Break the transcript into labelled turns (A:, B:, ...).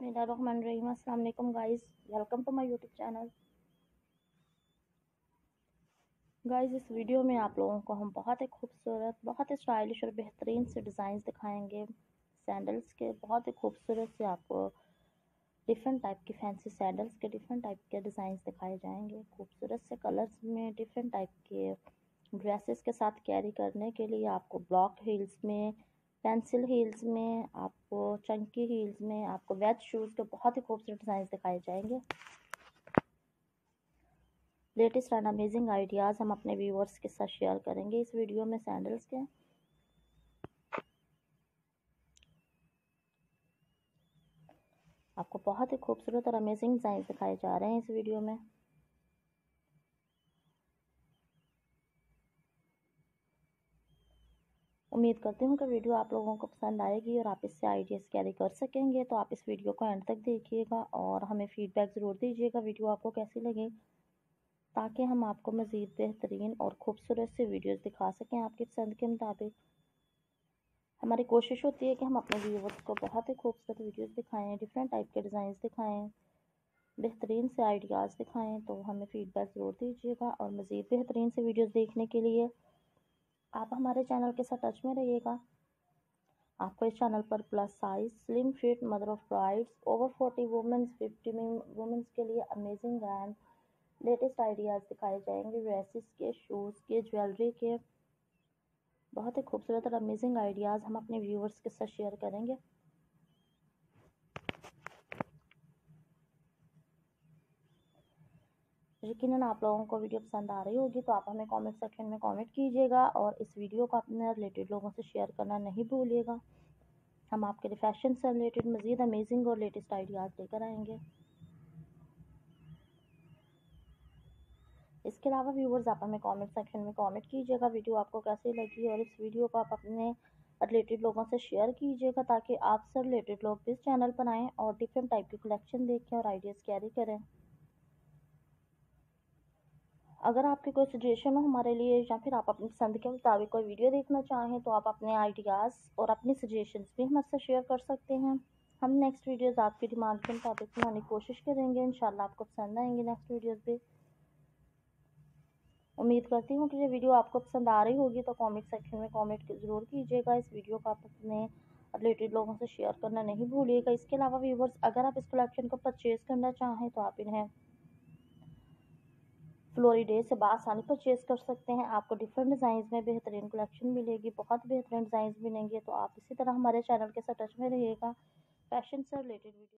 A: अस्सलाम guys welcome to my YouTube channel guys इस video में आप लोगों को हम बहुत ही खूबसूरत, बहुत ही स्टाइलिश और बेहतरीन से डिज़ाइन दिखाएँगे सैंडल्स के। बहुत ही खूबसूरत से आपको डिफरेंट टाइप के फैंसी सैंडल्स के डिफरेंट टाइप के डिज़ाइन दिखाए जाएँगे। खूबसूरत से कलर्स में डिफरेंट टाइप के ड्रेसेस के साथ कैरी करने के लिए आपको ब्लॉक हील्स में पेंसिल हील्स में, आपको चंकी हील्स में, आपको वेज शूज़ के बहुत ही खूबसूरत डिज़ाइन दिखाए जाएँगे। लेटेस्ट एंड अमेजिंग आइडियाज़ हम अपने व्यूवर्स के साथ शेयर करेंगे इस वीडियो में सैंडल्स के। आपको बहुत ही खूबसूरत और अमेजिंग डिज़ाइन दिखाए जा रहे हैं इस वीडियो में। उम्मीद करती हूँ कि वीडियो आप लोगों को पसंद आएगी और आप इससे आइडियाज़ कैरी कर सकेंगे। तो आप इस वीडियो को एंड तक देखिएगा और हमें फ़ीडबैक ज़रूर दीजिएगा वीडियो आपको कैसी लगी, ताकि हम आपको मज़ीद बेहतरीन और ख़ूबसूरत से वीडियोस दिखा सकें आपकी पसंद के मुताबिक। हमारी कोशिश होती है कि हम अपने व्यूवर्स को बहुत ही खूबसूरत वीडियोस दिखाएँ डिफरेंट टाइप के डिज़ाइन दिखाएँ, बेहतरीन से आइडियाज़ दिखाएँ। तो हमें फ़ीडबैक ज़रूर दीजिएगा और मज़ीद बेहतरीन से वीडियोस देखने के लिए आप हमारे चैनल के साथ टच में रहिएगा। आपको इस चैनल पर plus size slim fit mother of brides over forty womens fifty womens के लिए अमेजिंग एंड लेटेस्ट आइडियाज़ दिखाए जाएँगे। ड्रेसिस के शूज़ के ज्वेलरी के। बहुत ही खूबसूरत और अमेजिंग आइडियाज़ हम अपने व्यूवर्स के साथ शेयर करेंगे। यकीन आप लोगों को वीडियो पसंद आ रही होगी तो आप हमें कमेंट सेक्शन में कमेंट कीजिएगा और इस वीडियो को अपने रिलेटेड लोगों से शेयर करना नहीं भूलिएगा। हम आपके लिए फ़ैशन से रिलेटेड मज़ीद अमेजिंग और लेटेस्ट आइडियाज़ लेकर आएँगे। इसके अलावा व्यूवर्स आप हमें कमेंट सेक्शन में कमेंट कीजिएगा, वीडियो आपको कैसी लगी और इस वीडियो को आप अपने रिलेटेड लोगों से शेयर कीजिएगा ताकि आपसे रिलेटेड लोग भी इस चैनल पर आएँ और डिफरेंट टाइप की कलेक्शन देखें और आइडियाज़ कैरी करें। अगर आपकी कोई सजेशन हो हमारे लिए, या फिर आप अपनी पसंद के मुताबिक कोई वीडियो देखना चाहें तो आप अपने आइडियाज़ और अपनी सजेशंस भी हमारे शेयर कर सकते हैं। हम नेक्स्ट वीडियोस आपकी डिमांड के मुताबिक बनाने की कोशिश करेंगे। इंशाल्लाह आपको पसंद आएँगे नेक्स्ट वीडियोस भी। उम्मीद करती हूँ कि ये वीडियो आपको पसंद आ रही होगी तो कमेंट सेक्शन में कमेंट ज़रूर कीजिएगा। इस वीडियो को आप अपने रिलेटेड लोगों से शेयर करना नहीं भूलिएगा। इसके अलावा व्यूवर्स अगर आप इस कलेक्शन को परचेज़ करना चाहें तो आप इन्हें फ्लोरिडे से बासानी परचेज कर सकते हैं। आपको डिफरेंट डिज़ाइन में बेहतरीन कलेक्शन मिलेगी, बहुत बेहतरीन डिज़ाइन मिलेंगे तो आप इसी तरह हमारे चैनल के साथ टच में रहिएगा। फ़ैशन से रिलेटेड वीडियो